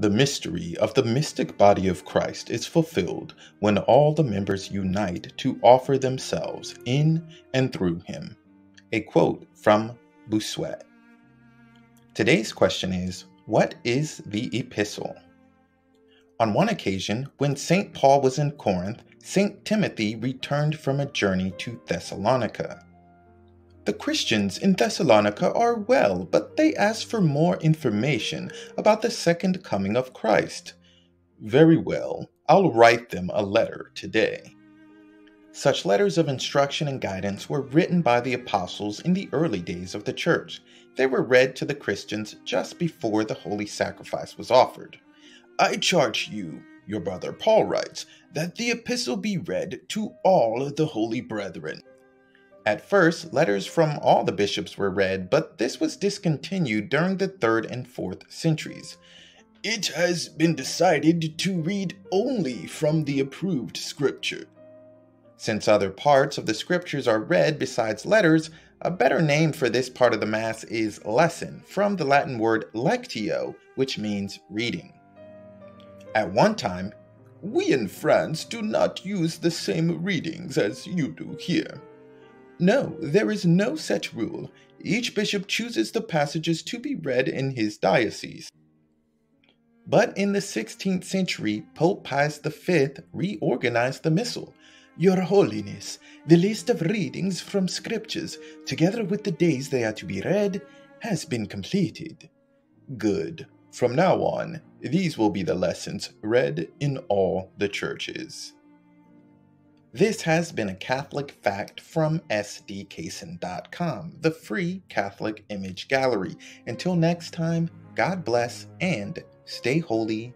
The mystery of the mystic body of Christ is fulfilled when all the members unite to offer themselves in and through him. A quote from Bossuet. Today's question is What is the epistle? On one occasion, when St. Paul was in Corinth, St. Timothy returned from a journey to Thessalonica. The Christians in Thessalonica are well, but they ask for more information about the second coming of Christ. Very well, I'll write them a letter today. Such letters of instruction and guidance were written by the apostles in the early days of the church. They were read to the Christians just before the holy sacrifice was offered. I charge you, your brother Paul writes, that the epistle be read to all the holy brethren. At first, letters from all the bishops were read, but this was discontinued during the 3rd and 4th centuries. It has been decided to read only from the approved scripture. Since other parts of the scriptures are read besides letters, a better name for this part of the Mass is lesson, from the Latin word lectio, which means reading. At one time, we in France do not use the same readings as you do here. No, there is no such rule. Each bishop chooses the passages to be read in his diocese. But in the 16th century, Pope Pius V reorganized the Missal your Holiness, the list of readings from Scriptures, together with the days they are to be read, has been completed. Good. From now on, these will be the lessons read in all the churches. This has been a Catholic fact from sdcason.com, the free Catholic image gallery. Until next time, God bless and stay holy